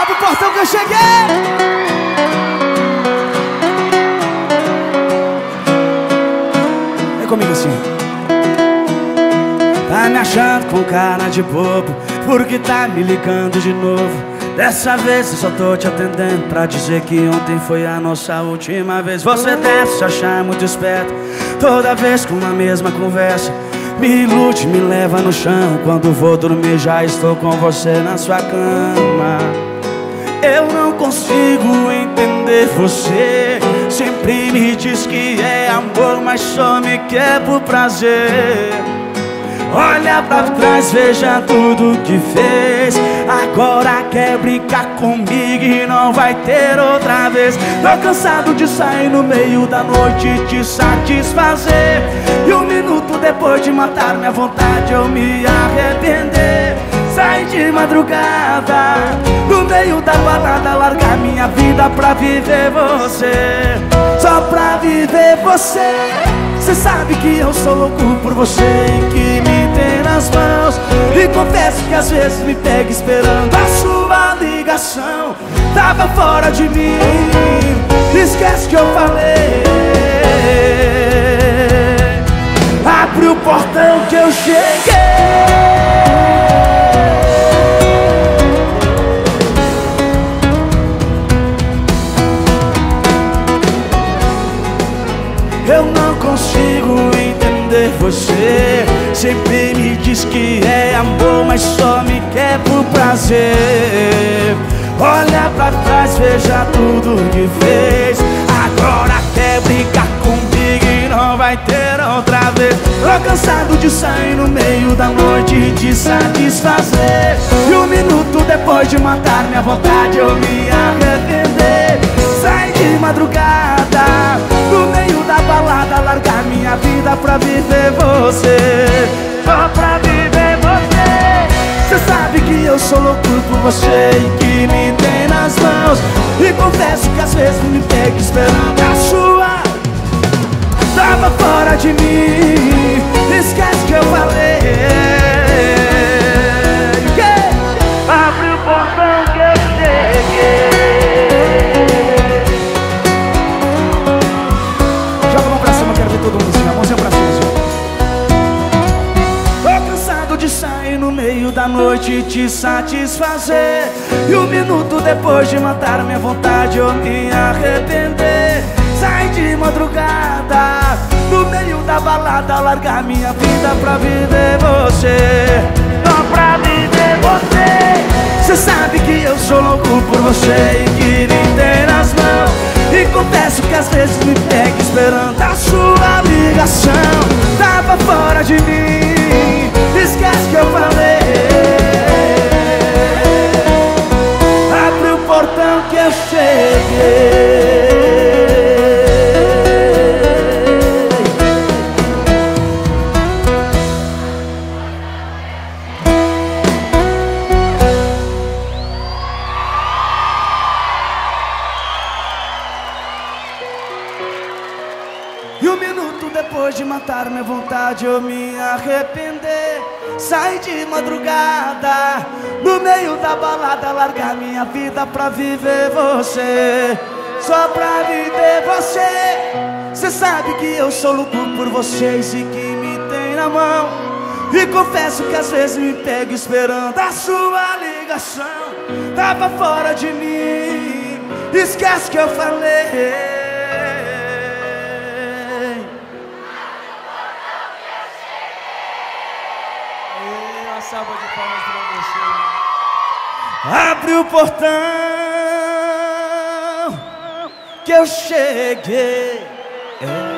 Abre o portão que eu cheguei! Vem comigo assim. Tá me achando com cara de bobo Porque tá me ligando de novo Dessa vez eu só tô te atendendo Pra dizer que ontem foi a nossa última vez Você deve se achar muito esperto Toda vez com a mesma conversa Me ilude, me leva no chão Quando vou dormir já estou com você na sua cama Eu não consigo entender você. Sempre me diz que é amor Mas só me quer por prazer. Olha pra trás, veja tudo que fez. Agora quer brincar comigo e não vai ter outra vez. Tô cansado de sair no meio da noite e te satisfazer. E um minuto depois de matar minha vontade eu me arrepender. Sai de madrugada, meio da balada Largar minha vida pra viver você. Só pra viver você. Cê sabe que eu sou louco por você e que me tem nas mãos. E confesso que às vezes me pega esperando a sua ligação. Tava fora de mim, esquece que eu falei. Abre o portão que eu cheguei Eu não consigo entender você. Sempre me diz que é amor, mas só me quer por prazer. Olha pra trás, veja tudo que fez. Agora quer brincar comigo e não vai ter outra vez. Tô cansado de sair no meio da noite e te satisfazer. E um minuto depois de matar minha vontade eu me arrepender. Sai de madrugada, no meio da balada Largar minha vida pra viver você. Só pra viver você. Cê sabe que eu sou louco por você E que me tem nas mãos. E confesso que às vezes me pega esperando a sua. Tava fora de mim. Esquece que eu falei noite te satisfazer. E um minuto depois de matar minha vontade eu me arrepender. Sai de madrugada, no meio da balada Largar minha vida pra viver você. Só pra viver você. Cê sabe que eu sou louco por você E que me tem nas mãos. E confesso que às vezes me pega esperando a sua ligação. Tava depois de matar minha vontade eu me arrepender. Sair de madrugada No meio da balada Largar minha vida pra viver você. Só pra viver você. Cê sabe que eu sou louco por vocês E que me tem na mão. E confesso que às vezes me pego esperando a sua ligação. Tava fora de mim. Esquece que eu falei Uma salva de palmas pra você. Abre o portão que eu cheguei. É.